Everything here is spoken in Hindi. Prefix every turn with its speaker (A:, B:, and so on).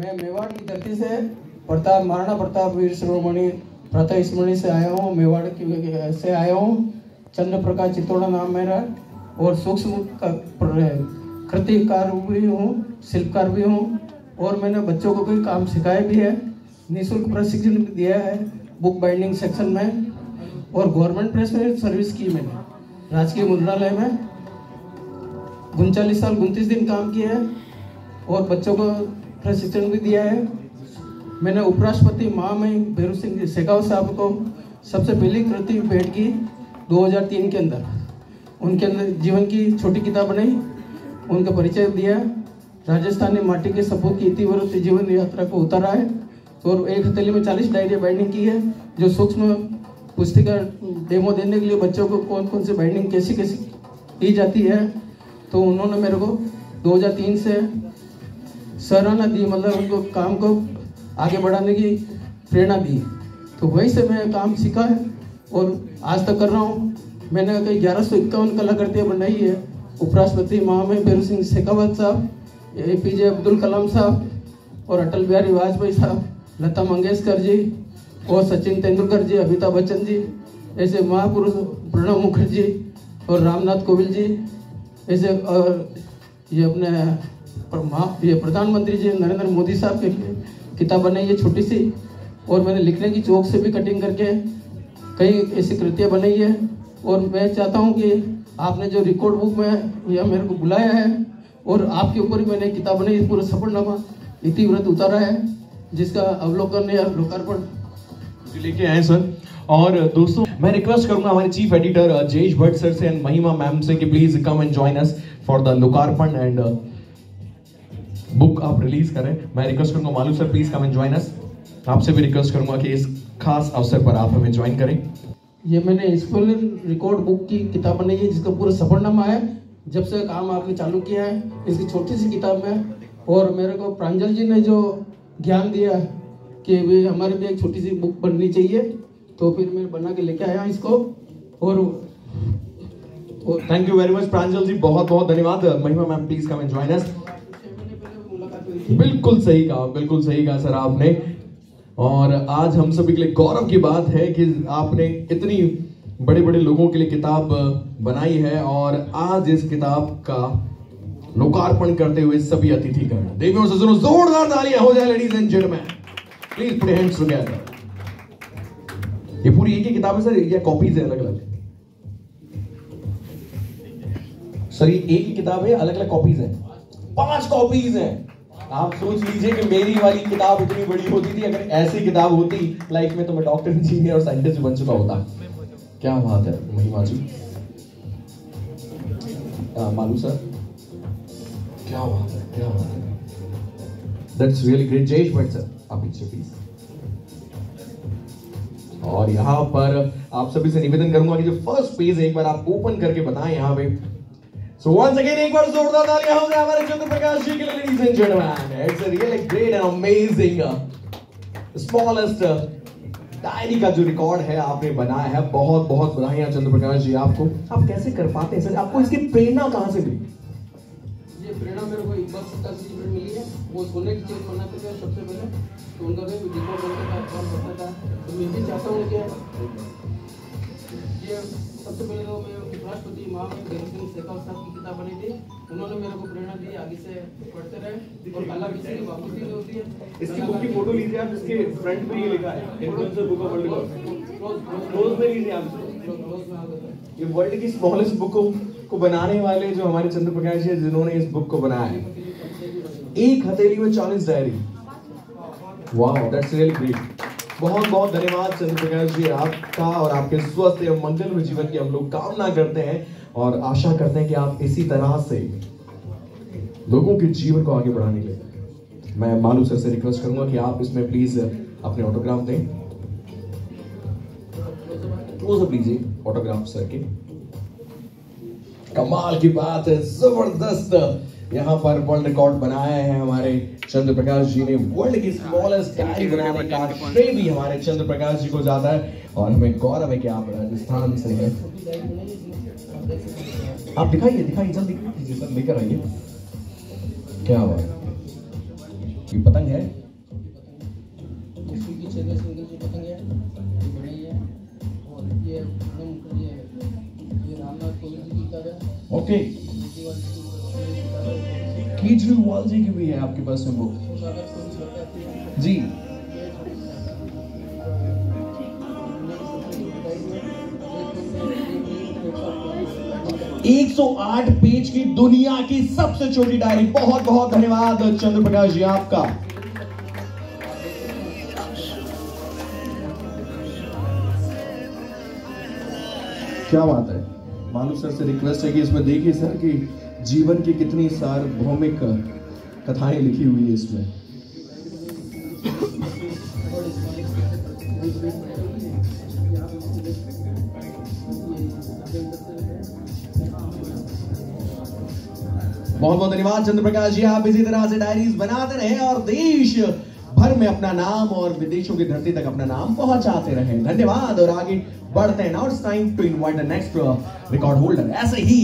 A: मैं मेवाड़ की धरती से प्रताप, महाराणा प्रताप वीर शिरोमणि प्रथा स्मृति से आया हूँ, मेवाड़ की से आया हूँ। चंद्र प्रकाश चित्तौड़ा नाम मेरा, और सूक्ष्म कृतिकार भी हूँ, शिल्पकार भी हूँ, और मैंने बच्चों को कोई काम सिखाया भी है। निःशुल्क प्रशिक्षण दिया है बुक बाइंडिंग सेक्शन में, और गवर्नमेंट प्रेस में सर्विस की मैंने। राजकीय मुद्रालय में उनचालीस साल, उनतीस दिन काम किया है, और बच्चों को प्रशिक्षण भी दिया है। मैंने उपराष्ट्रपति महामहिम भैरू सिंह शेखावत साहब को सबसे पहली कृति भेंट की 2003 के अंदर। उनके अंदर जीवन की छोटी किताब बनाई, उनका परिचय दिया। राजस्थानी माटी के सपूत की इतिवृत्त जीवन यात्रा को उतारा है और एक हथेली में चालीस डायरी बाइंडिंग की है, जो सूक्ष्म पुस्तिका डेमो देने के लिए बच्चों को कौन कौन सी बाइंडिंग कैसी कैसी की जाती है। तो उन्होंने मेरे को 2003 से सराहना दी मतलब उनको काम को आगे बढ़ाने की प्रेरणा दी। तो वहीं से मैं काम सीखा है और आज तक कर रहा हूँ। मैंने कई ग्यारह सौ इक्यावन कलाकृतियाँ बनाई है। उपराष्ट्रपति महामहिम भैरू सिंह शेखावत साहब ए पी जे अब्दुल कलाम साहब और अटल बिहारी वाजपेयी साहब, लता मंगेशकर जी और सचिन तेंदुलकर जी, अमिताभ बच्चन जी, ऐसे महापुरुष प्रणब मुखर्जी और रामनाथ कोविंद जी, ऐसे और ये अपने ये प्रधानमंत्री जी, नरेंद्र मोदी साहब के किताब बनाई है, छोटी सी। और मैंने लिखने की चौक से भी कटिंग करके। कई ऐसी कृतियाँ बनाई है। और मैं चाहता हूँ कि आपने जो रिकॉर्ड बुक में यह मेरे को बुलाया है, और आपके ऊपर ही मैंने किताब बनाई पूरा सफरनामा इतिव्रत उतारा है, जिसका अवलोकन या लोकार्पण।
B: लेके आए सर। और दोस्तों, मैं रिक्वेस्ट करूँगा हमारे chief editor Jayesh Bhatt sir से एंड महिमा मैम से कि please come and join us for the लोकार्पण एंड बुक आप रिलीज़ करें। मैं रिक्वेस्ट करूँगा Malu sir please come and join us आपसे भी रिक्वेस्ट करूँगा कि इस खास अवसर पर आप हमें ज्वाइन करें।
A: ये मैंने स्कूल रिकॉर्ड बुक की किताब बनाई है जिसका पूरा सफरनामा है। जब से काम आपने चालू किया है इसकी छोटी सी किताब में और मेरे को प्रांजल जी ने जो ज्ञान दिया कि भी हमारे भी एक छोटी सी बुक बननी चाहिए तो फिर मैं बना के लेके आया इसको। और
B: thank you very much Pranjal ji. बहुत बहुत धन्यवाद। Mahima ma'am please come and join us बिल्कुल सही कहा, बिल्कुल सही कहा सर आपने। और आज हम सभी के लिए गौरव की बात है कि आपने इतनी बड़े बड़े लोगों के लिए किताब बनाई है और आज इस किताब का लोकार्पण करते हुए सभी अतिथि अतिथिगण, देवियों से सुनो जोरदार तालियाँ हो जाए ladies and gentleman please put hands together ये पूरी एक ही किताब है सर, या कॉपीज है अलग अलग सर, ये एक ही किताब है अलग अलग कॉपीज है। पाँच कॉपीज हैं। आप सोच लीजिए कि मेरी वाली किताब इतनी बड़ी होती थी, अगर ऐसी किताब होती लाइफ में तो मैं डॉक्टर इंजीनियर और साइंटिस्ट बन चुका होता। क्या बात है महिमा जी मालू सर क्या बात है, क्या बात है। That's really great Jayesh Bhatt sir आप पीछे प्लीज़ और यहाँ पर आप सभी से निवेदन करूँगा कि जो फ़र्स्ट पेज एक बार आप ओपन करके बताएँ यहाँ पे। सो वंस अगेन एक बार जोरदार तालियाँ हो जाए हमारे चंद्र प्रकाश जी के लिए ladies and gentleman it's a really great and amazing smallest diary का जो रिकॉर्ड है आपने बनाया है। बहुत बहुत बधाइयाँ चंद्र प्रकाश जी आपको। आप कैसे कर पाते हैं सर? आपको इसकी प्रेरणा कहाँ से मिली?
A: ये प्रेरणा मेरे को इकबाल मिली है। वो सोने की बनाते थे सबसे पहले। तो उनका भी डिब्बा बनता था काम करता था। तो मैं भी चाहता हूँ कि ये सबसे पहले तो मैं उपराष्ट्रपति महामहिम भैरव सिंह शेखावत साहब की किताब बनी थी। उन्होंने मेरे को प्रेरणा दी, आगे से पढ़ते रहे। और कला किसी वापसी नहीं होती है।
B: इसकी बुक की फ़ोटो लीजिए आप, इसके फ्रंट पे ये लिखा है। इन्फ्लुएंसर बुक ऑफ़ वर्ल्ड क्लोज में लीजिए आप ये वर्ल्ड की स्मॉलेस्ट बुक को बनाने वाले जो हमारे चंद्र प्रकाश जी जिन्होंने इस बुक को बनाया है। एक हथेली में चालीस डायरी वाह दैट्स रियली ग्रेट बहुत बहुत धन्यवाद चंद्र प्रकाश जी, आपका और आपके स्वस्थ एवं मंगल में जीवन की हम लोग कामना करते हैं और आशा करते हैं कि आप इसी तरह से लोगों के जीवन को आगे बढ़ाने के लिए। मैं मालू सर से रिक्वेस्ट करूँगा कि आप इसमें प्लीज़ अपने ऑटोग्राफ दें। क्लोजअप लीजिए ऑटोग्राफ सर के। कमाल की बात है, ज़बरदस्त। यहाँ पर वर्ल्ड रिकॉर्ड बनाया है हमारे चंद्र प्रकाश जी ने। वर्ल्ड की स्मॉलेस्ट डायरी बनाने का श्रेय भी हमारे चंद्र प्रकाश जी को जाता है। और हमें गौरव है कि आप राजस्थान से हैं। आप दिखाइए दिखाइए जल्दी कीजिए सर लेकर आइए। क्या बात ये पतंग है?
A: है है है
B: ओके।
A: कार है
B: केजरीवाल जी की भी है आपके पास में वो। जी। एक सौ आठ पेज की दुनिया की सबसे छोटी डायरी। बहुत बहुत धन्यवाद चंद्र प्रकाश जी आपका। क्या बात है? मानव सर से रिक्वेस्ट है कि इसमें देखिए सर कि जीवन की कितनी सार्वभौमिक कथाएँ लिखी हुई है इसमें। बहुत बहुत धन्यवाद चंद्र प्रकाश जी। आप इसी तरह से डायरीज बनाते रहे और देश भर में अपना नाम और विदेशों की धरती तक अपना नाम पहुंचाते रहे। धन्यवाद और आगे बढ़ते हैं। Now it's time to invite the next record holder ऐसे ही